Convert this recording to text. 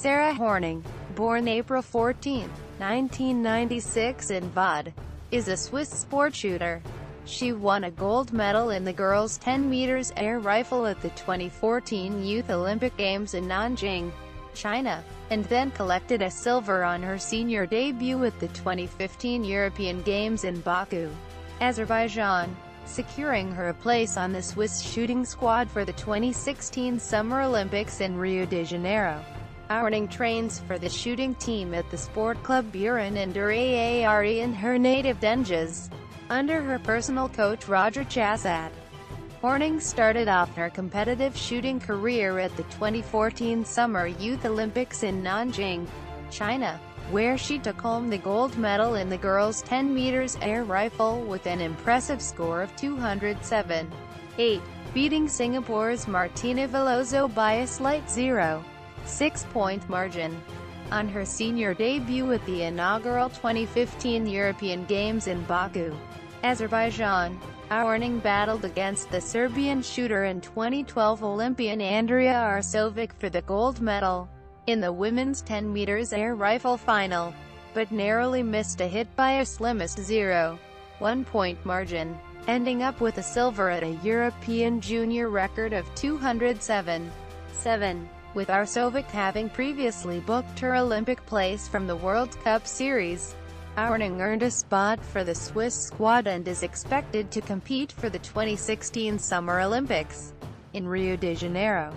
Sarah Hornung, born April 14, 1996 in Bad, is a Swiss sport shooter. She won a gold medal in the girls' 10 meters air rifle at the 2014 Youth Olympic Games in Nanjing, China, and then collected a silver on her senior debut at the 2015 European Games in Baku, Azerbaijan, securing her a place on the Swiss shooting squad for the 2016 Summer Olympics in Rio de Janeiro. Hornung trains for the shooting team at the Sport Club Buren and Are in her native Denges, under her personal coach Roger Chassat. Hornung started off her competitive shooting career at the 2014 Summer Youth Olympics in Nanjing, China, where she took home the gold medal in the girls' 10 meters air rifle with an impressive score of 207.8, beating Singapore's Martina Veloso by a slight 0 six-point margin. On her senior debut at the inaugural 2015 European Games in Baku, Azerbaijan, Hornung battled against the Serbian shooter and 2012 Olympian Andrea Arsovic for the gold medal in the women's 10 meters air rifle final, but narrowly missed a hit by a slimmest 0.1-point margin, ending up with a silver at a European junior record of 207.7 with Arsovic having previously booked her Olympic place from the World Cup Series. Hornung earned a spot for the Swiss squad and is expected to compete for the 2016 Summer Olympics in Rio de Janeiro.